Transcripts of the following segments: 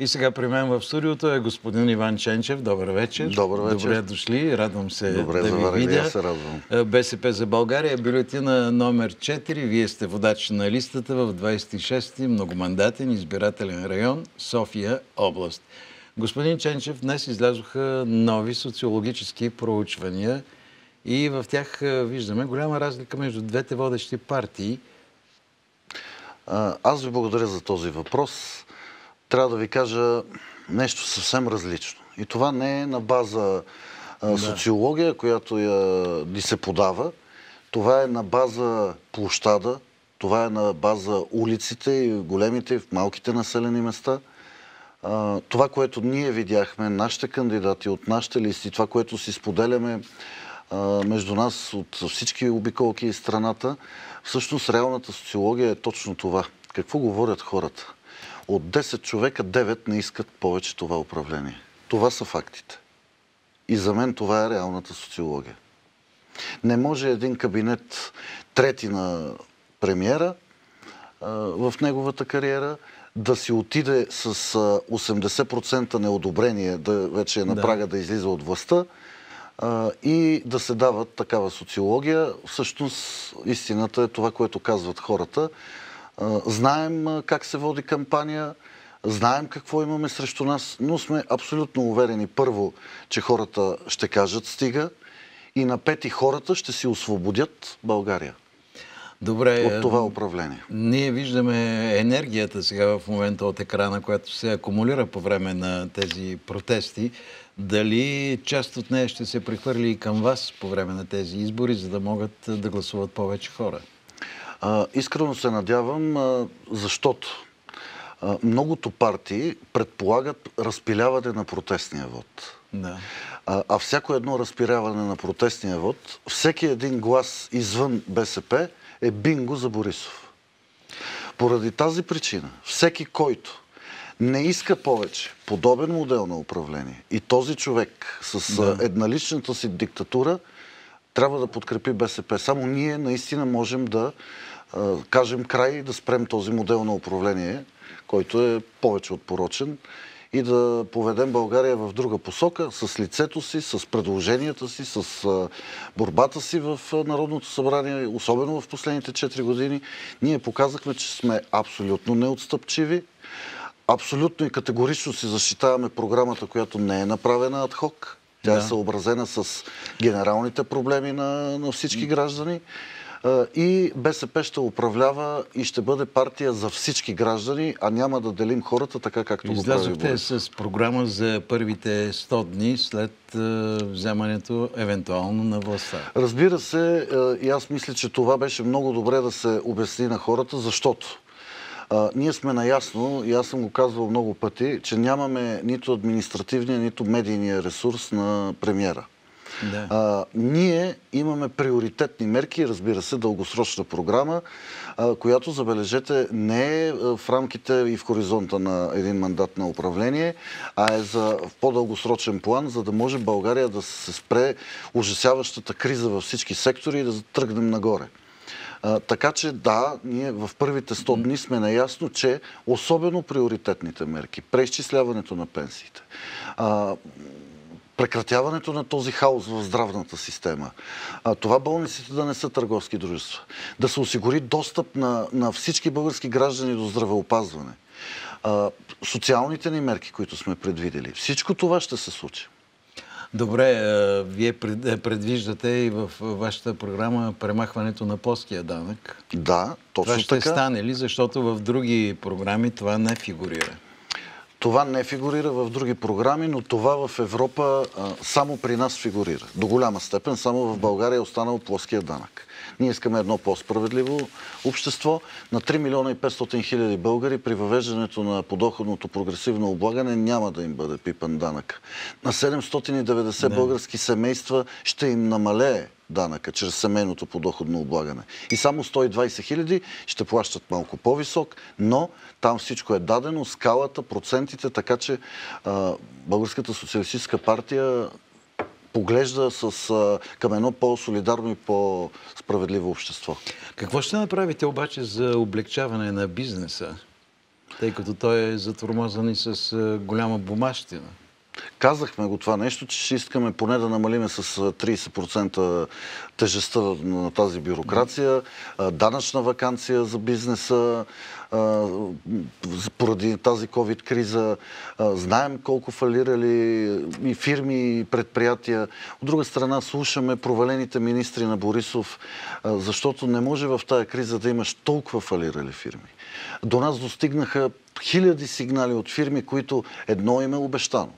И сега при мен в студиото е господин Иван Ченчев. Добър вечер. Добър вечер. Добре дошли. Радвам се Добре, да ви видя. Се радвам. Е, БСП за България, бюлетина номер 4. Вие сте водач на листата в 26-ти многомандатен избирателен район София област. Господин Ченчев, днес излязоха нови социологически проучвания и в тях е, виждаме голяма разлика между двете водещи партии. Аз ви благодаря за този въпрос трябва да ви кажа нещо съвсем различно. И това не е на база да. социология, която я, ни се подава. Това е на база площада, това е на база улиците и големите, и в малките населени места. Това, което ние видяхме, нашите кандидати от нашите листи, това, което си споделяме между нас от всички обиколки и страната, всъщност реалната социология е точно това. Какво говорят хората? От 10 човека 9 не искат повече това управление. Това са фактите. И за мен това е реалната социология. Не може един кабинет трети на премиера в неговата кариера да си отиде с 80% неодобрение, да вече е на прага да излиза от властта и да се дават такава социология. Всъщност истината е това, което казват хората. Знаем как се води кампания, знаем какво имаме срещу нас, но сме абсолютно уверени първо, че хората ще кажат стига и на пети хората ще си освободят България. Добре, от това управление. Ние виждаме енергията сега в момента от екрана, която се акумулира по време на тези протести. Дали част от нея ще се прехвърли и към вас по време на тези избори, за да могат да гласуват повече хора? А, искрено се надявам, а, защото а, многото партии предполагат разпиляване на протестния вод. Да. А, а всяко едно разпиляване на протестния вод, всеки един глас извън БСП е бинго за Борисов. Поради тази причина, всеки, който не иска повече подобен модел на управление и този човек с да. едналичната си диктатура трябва да подкрепи БСП. Само ние наистина можем да кажем край и да спрем този модел на управление, който е повече от порочен и да поведем България в друга посока, с лицето си, с предложенията си, с борбата си в Народното събрание, особено в последните 4 години. Ние показахме, че сме абсолютно неотстъпчиви, абсолютно и категорично си защитаваме програмата, която не е направена адхок. Тя е да. е съобразена с генералните проблеми на, на всички граждани и БСП ще управлява и ще бъде партия за всички граждани, а няма да делим хората така, както го прави Излязохте с програма за първите 100 дни след вземането евентуално на властта. Разбира се, и аз мисля, че това беше много добре да се обясни на хората, защото а, ние сме наясно, и аз съм го казвал много пъти, че нямаме нито административния, нито медийния ресурс на премиера. Да. А, ние имаме приоритетни мерки, разбира се, дългосрочна програма, а, която, забележете, не е в рамките и в хоризонта на един мандат на управление, а е за в по-дългосрочен план, за да може България да се спре ужасяващата криза във всички сектори и да тръгнем нагоре. Така че да, ние в първите 100 дни сме наясно, че особено приоритетните мерки, преизчисляването на пенсиите, прекратяването на този хаос в здравната система. Това болниците да не са търговски дружества. Да се осигури достъп на, на всички български граждани до здравеопазване. Социалните ни мерки, които сме предвидели. Всичко това ще се случи. Добре, вие предвиждате и в вашата програма премахването на плоския данък. Да, точно това ще така. стане ли? Защото в други програми това не фигурира. Това не фигурира в други програми, но това в Европа а, само при нас фигурира. До голяма степен само в България е останал плоския данък. Ние искаме едно по-справедливо общество. На 3 милиона и 500 хиляди българи при въвеждането на подоходното прогресивно облагане няма да им бъде пипан данък. На 790 не. български семейства ще им намалее данъка чрез семейното подоходно облагане. И само 120 хиляди ще плащат малко по-висок, но там всичко е дадено, скалата, процентите, така че а, Българската социалистическа партия поглежда с, към едно по-солидарно и по-справедливо общество. Какво ще направите обаче за облегчаване на бизнеса? Тъй като той е затормозан и с голяма бумащина. Казахме го това нещо, че ще искаме поне да намалиме с 30% тежестта на тази бюрокрация, данъчна вакансия за бизнеса, поради тази COVID-криза. Знаем колко фалирали и фирми, и предприятия. От друга страна, слушаме провалените министри на Борисов, защото не може в тази криза да имаш толкова фалирали фирми. До нас достигнаха хиляди сигнали от фирми, които едно им е обещано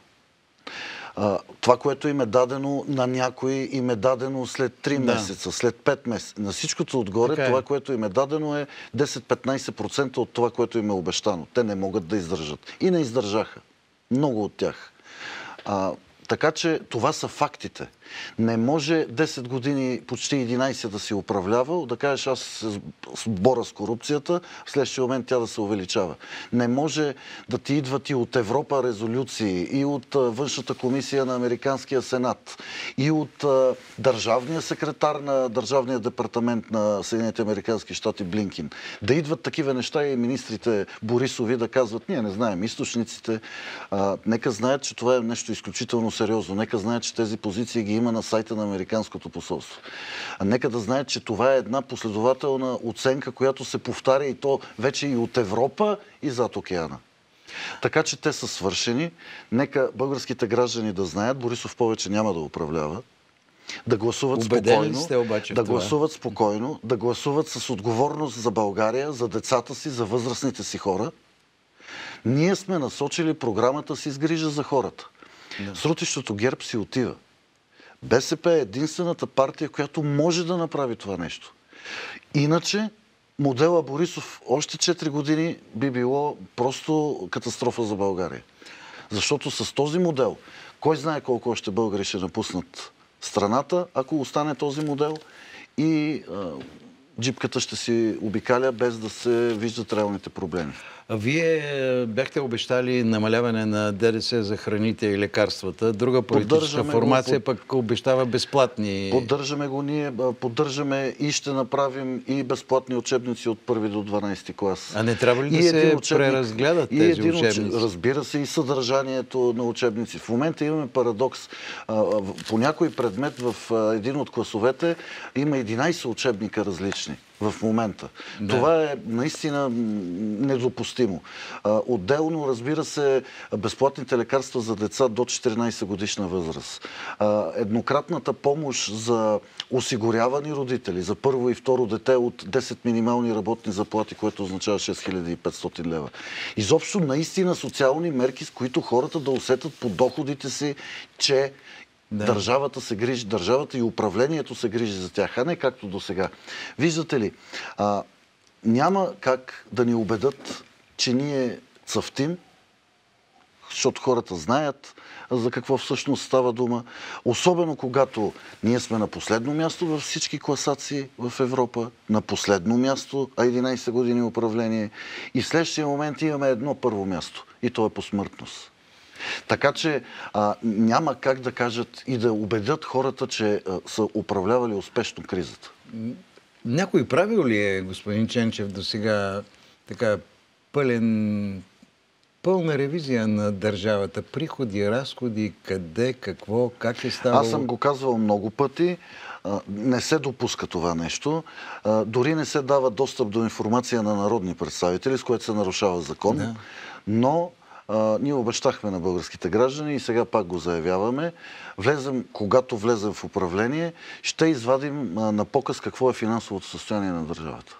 това, което им е дадено на някои, им е дадено след 3 да. месеца, след 5 месеца. На всичкото отгоре, така е. това, което им е дадено е 10-15% от това, което им е обещано. Те не могат да издържат. И не издържаха. Много от тях. А, така че това са фактите. Не може 10 години, почти 11 да си управлявал, да кажеш аз бора с корупцията, в следващия момент тя да се увеличава. Не може да ти идват и от Европа резолюции, и от външната комисия на Американския сенат, и от държавния секретар на Държавния департамент на Съединените Американски щати Блинкин. Да идват такива неща и министрите Борисови да казват, ние не знаем източниците, а, нека знаят, че това е нещо изключително сериозно. Нека знаят, че тези позиции ги има на сайта на Американското посолство. А нека да знаят, че това е една последователна оценка, която се повтаря и то вече и от Европа и зад океана. Така че те са свършени. Нека българските граждани да знаят, Борисов повече няма да управлява. Да гласуват Убедени спокойно. Сте обаче да гласуват спокойно, да гласуват с отговорност за България, за децата си, за възрастните си хора. Ние сме насочили програмата си с грижа за хората. Да. Срутището герб си отива. БСП е единствената партия, която може да направи това нещо. Иначе модела Борисов още 4 години би било просто катастрофа за България. Защото с този модел, кой знае колко още българи ще напуснат страната, ако остане този модел и а, джипката ще си обикаля без да се виждат реалните проблеми. Вие бяхте обещали намаляване на ДДС за храните и лекарствата. Друга политическа формация го, пък обещава безплатни. Поддържаме го ние, поддържаме и ще направим и безплатни учебници от 1 до 12 клас. А не трябва ли да се учебник, преразгледат тези един учебници? Разбира се и съдържанието на учебници. В момента имаме парадокс. По някой предмет в един от класовете има 11 учебника различни в момента. Да. Това е наистина недопустимо. Отделно, разбира се, безплатните лекарства за деца до 14 годишна възраст. Еднократната помощ за осигурявани родители, за първо и второ дете от 10 минимални работни заплати, което означава 6500 лева. Изобщо наистина социални мерки, с които хората да усетат по доходите си, че да. Държавата се грижи, държавата и управлението се грижи за тях, а не както до сега. Виждате ли, а, няма как да ни убедат, че ние цъфтим, защото хората знаят за какво всъщност става дума. Особено когато ние сме на последно място във всички класации в Европа, на последно място, а 11 години управление. И в следващия момент имаме едно първо място и то е по смъртност. Така че а, няма как да кажат и да убедят хората, че а, са управлявали успешно кризата. Някой правил ли е, господин Ченчев, до сега така пълен, пълна ревизия на държавата? Приходи, разходи, къде, какво, как е ставало? Аз съм го казвал много пъти. Не се допуска това нещо. Дори не се дава достъп до информация на народни представители, с което се нарушава закон. Да. Но ние обещахме на българските граждани и сега пак го заявяваме. Влезем, когато влезем в управление, ще извадим а, на показ какво е финансовото състояние на държавата.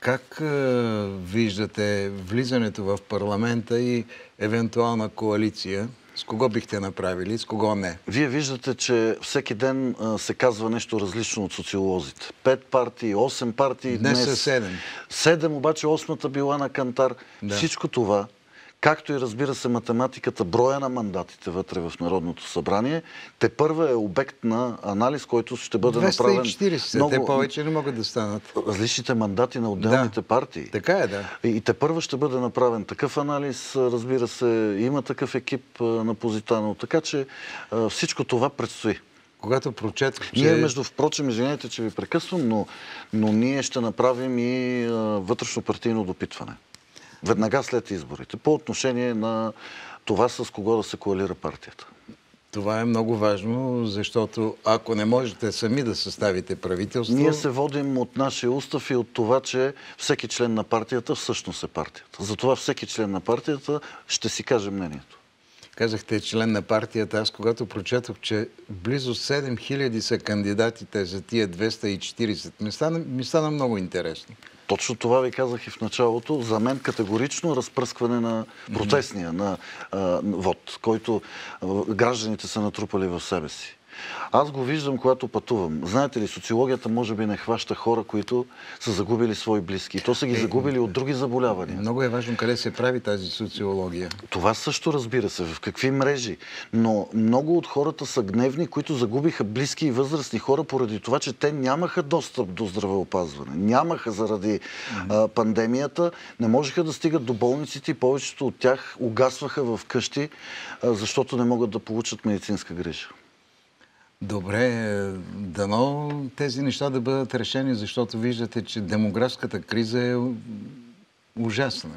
Как а, виждате влизането в парламента и евентуална коалиция? С кого бихте направили, с кого не? Вие виждате, че всеки ден се казва нещо различно от социолозите. Пет партии, 8 партии. Днес, днес са седем. Седем, обаче осмата била на Кантар. Да. Всичко това както и разбира се математиката, броя на мандатите вътре в Народното събрание, те първа е обект на анализ, който ще бъде 240, направен... 240, много... те повече не могат да станат. Различните мандати на отделните да. партии. Така е, да. И, и те първа ще бъде направен такъв анализ, разбира се, има такъв екип на Позитано, така че всичко това предстои. когато прочетох, че... Ние, между впрочем, извинете, че ви прекъсвам, но, но ние ще направим и вътрешно партийно допитване. Веднага след изборите. По отношение на това с кого да се коалира партията. Това е много важно, защото ако не можете сами да съставите правителство... Ние се водим от нашия устав и от това, че всеки член на партията всъщност е партията. Затова всеки член на партията ще си каже мнението. Казахте член на партията. Аз когато прочетох, че близо 7000 са кандидатите за тия 240, ми стана, ми стана много интересно. Точно това ви казах и в началото. За мен категорично разпръскване на протестния на, а, вод, който гражданите са натрупали в себе си. Аз го виждам, когато пътувам. Знаете ли, социологията може би не хваща хора, които са загубили свои близки. То са ги е, загубили от други заболявания. Много е важно къде се прави тази социология. Това също разбира се, в какви мрежи. Но много от хората са гневни, които загубиха близки и възрастни хора поради това, че те нямаха достъп до здравеопазване. Нямаха заради а, пандемията, не можеха да стигат до болниците и повечето от тях угасваха в къщи, а, защото не могат да получат медицинска грижа. Добре, дано тези неща да бъдат решени, защото виждате, че демографската криза е ужасна.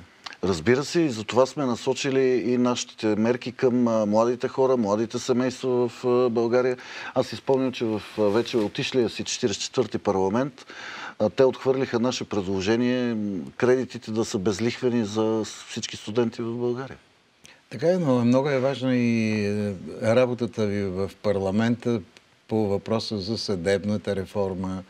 Разбира се, и затова сме насочили и нашите мерки към младите хора, младите семейства в България. Аз изпомням, че в вече отишлия си 44-ти парламент те отхвърлиха наше предложение кредитите да са безлихвени за всички студенти в България. Така е, но много е важна и е, работата ви в парламента по въпроса за съдебната реформа,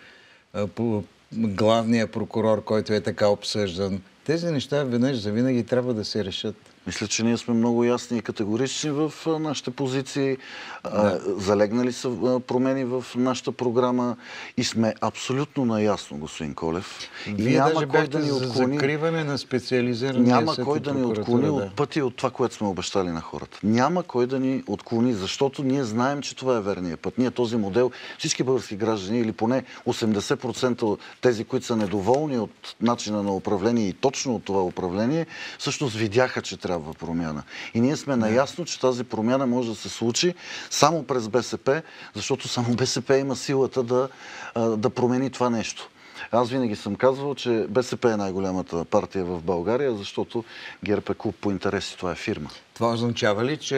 по главния прокурор, който е така обсъждан. Тези неща веднъж за винаги трябва да се решат. Мисля, че ние сме много ясни и категорични в нашите позиции. Да. Залегнали са промени в нашата програма и сме абсолютно наясно, господин Колев. Вие и няма кой да ни отклони. закриване на специализирания Няма кой да ни отклони да. от пъти от това, което сме обещали на хората. Няма кой да ни отклони, защото ние знаем, че това е верният път. Ние този модел, всички български граждани или поне 80% от тези, които са недоволни от начина на управление и точно от това управление, всъщност видяха, че трябва трябва промяна. И ние сме наясно, че тази промяна може да се случи само през БСП, защото само БСП има силата да, да промени това нещо. Аз винаги съм казвал, че БСП е най-голямата партия в България, защото ГЕРБ е клуб по интереси. Това е фирма. Това означава ли, че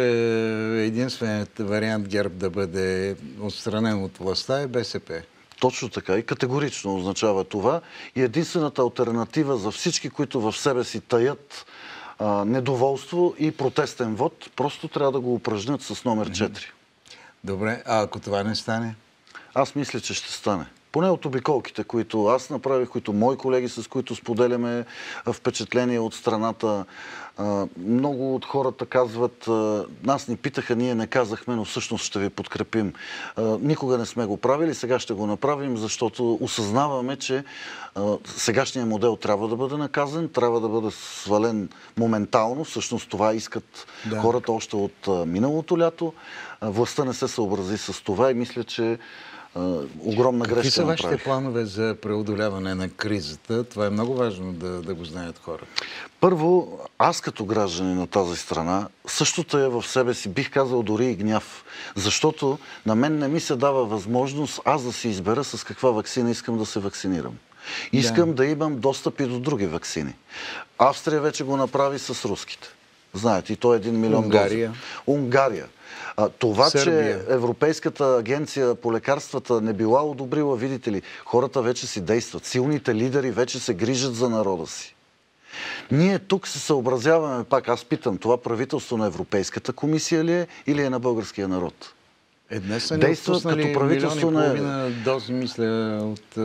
единственият вариант ГЕРБ да бъде отстранен от властта е БСП? Точно така и категорично означава това. И единствената альтернатива за всички, които в себе си таят а, недоволство и протестен вод, просто трябва да го упражнят с номер 4. Добре, а ако това не стане? Аз мисля, че ще стане. Поне от обиколките, които аз направих, които мои колеги, с които споделяме впечатления от страната. Много от хората казват, нас ни питаха, ние не казахме, но всъщност ще ви подкрепим. Никога не сме го правили, сега ще го направим, защото осъзнаваме, че сегашният модел трябва да бъде наказан, трябва да бъде свален моментално. Всъщност това искат да. хората още от миналото лято. Властта не се съобрази с това и мисля, че огромна Какви грешка Какви са вашите направих. планове за преодоляване на кризата? Това е много важно да, да го знаят хората. Първо, аз като граждани на тази страна, същото е в себе си, бих казал дори и гняв. Защото на мен не ми се дава възможност аз да си избера с каква вакцина искам да се вакцинирам. Искам да, да имам достъп и до други вакцини. Австрия вече го направи с руските. Знаете, и то е един милион Унгария. дози. Унгария. А, това, Сърбия. че Европейската агенция по лекарствата не била одобрила, видите ли, хората вече си действат. Силните лидери вече се грижат за народа си. Ние тук се съобразяваме, пак аз питам, това правителство на Европейската комисия ли е или е на българския народ? Е, днес са Действат като правителство на... дози, мисля, от...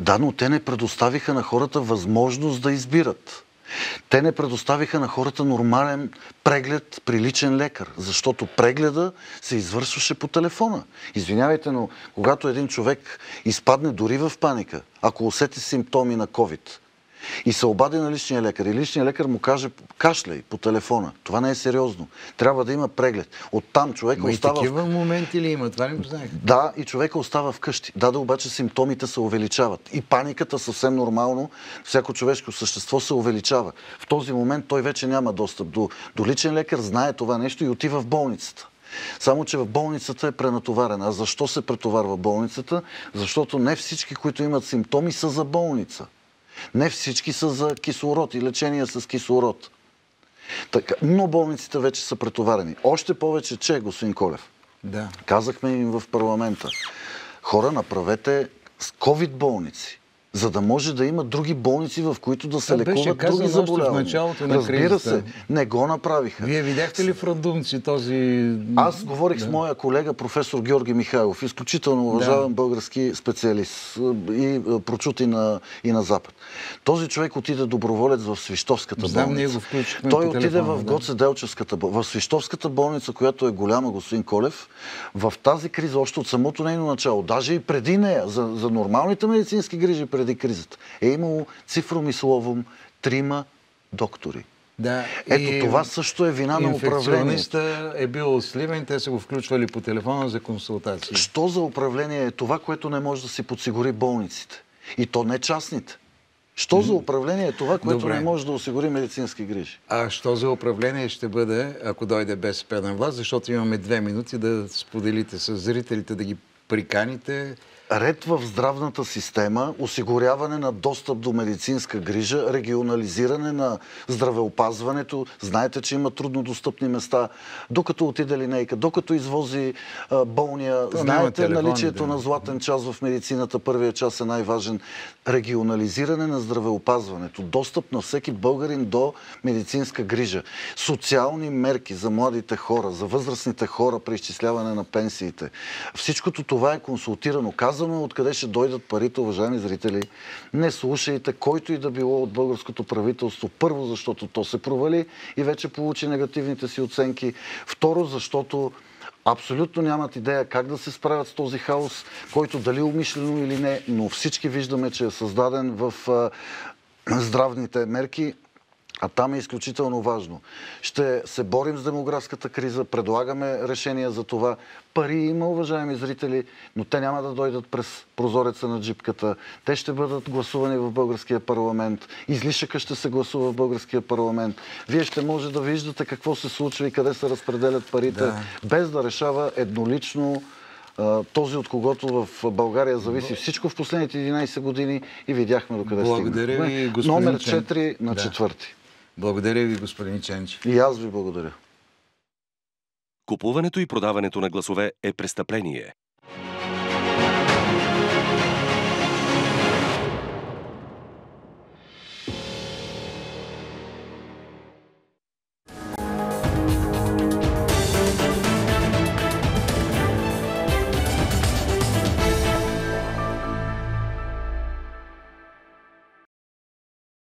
Да, но те не предоставиха на хората възможност да избират. Те не предоставиха на хората нормален преглед при личен лекар, защото прегледа се извършваше по телефона. Извинявайте, но когато един човек изпадне дори в паника, ако усети симптоми на COVID, и се обади на личния лекар и личния лекар му каже кашляй по телефона. Това не е сериозно. Трябва да има преглед. Оттам човека Но остава... И такива в... моменти ли има? Това не го знаех. Да, и човека остава вкъщи. Да, да обаче симптомите се увеличават. И паниката съвсем нормално, всяко човешко същество се увеличава. В този момент той вече няма достъп до, до личен лекар, знае това нещо и отива в болницата. Само, че в болницата е пренатоварена. А защо се претоварва болницата? Защото не всички, които имат симптоми, са за болница. Не всички са за кислород и лечение с кислород. Така, но болниците вече са претоварени. Още повече, че, господин Колев, Да. казахме им в парламента, хора, направете с COVID болници, за да може да има други болници, в които да се беше лекуват други в заболявания. началото на Разбира кризата. се, не го направиха. Вие видяхте ли в Радумци този... Аз говорих с моя колега професор Георги Михайлов, изключително уважаван български специалист и е, прочут и на, и на Запад. Този човек отиде доброволец в Свищовската Знам, болница. ние го включихме Той отиде телефона, в. Гоце Делчевската болница. В Свищовската болница, която е голяма, господин Колев, в тази криза, още от самото нейно начало, даже и преди нея, за, за нормалните медицински грижи преди кризата, е имало цифром и словом трима доктори. Да. Ето това също е вина на управлението. Е бил сливен, те са го включвали по телефона за консултации. Що за управление е това, което не може да си подсигури болниците? И то не частните. Що за управление е това, което Добре. не може да осигури медицински грижи? А що за управление ще бъде, ако дойде БСП на власт, защото имаме две минути да споделите с зрителите, да ги приканите. Ред в здравната система, осигуряване на достъп до медицинска грижа, регионализиране на здравеопазването. Знаете, че има труднодостъпни места. Докато отиде линейка, докато извози а, болния, То знаете телефони, наличието да. на златен час в медицината. Първият час е най-важен. Регионализиране на здравеопазването. Достъп на всеки българин до медицинска грижа. Социални мерки за младите хора, за възрастните хора при изчисляване на пенсиите. Всичкото това е консултирано. Казано е откъде ще дойдат парите, уважаеми зрители. Не слушайте който и да било от българското правителство. Първо, защото то се провали и вече получи негативните си оценки. Второ, защото Абсолютно нямат идея как да се справят с този хаос, който дали умишлено или не, но всички виждаме, че е създаден в здравните мерки. А там е изключително важно. Ще се борим с демографската криза, предлагаме решения за това. Пари има, уважаеми зрители, но те няма да дойдат през прозореца на джипката. Те ще бъдат гласувани в българския парламент. Излишъка ще се гласува в българския парламент. Вие ще може да виждате какво се случва и къде се разпределят парите, Да. без да решава еднолично този, от когото в България зависи всичко в последните 11 години и видяхме докъде Благодаря стигнахме. ви, господин Номер Чен. 4 на Да. четвърти. Благодаря ви, господин Ченчев. И аз ви благодаря. Купуването и продаването на гласове е престъпление.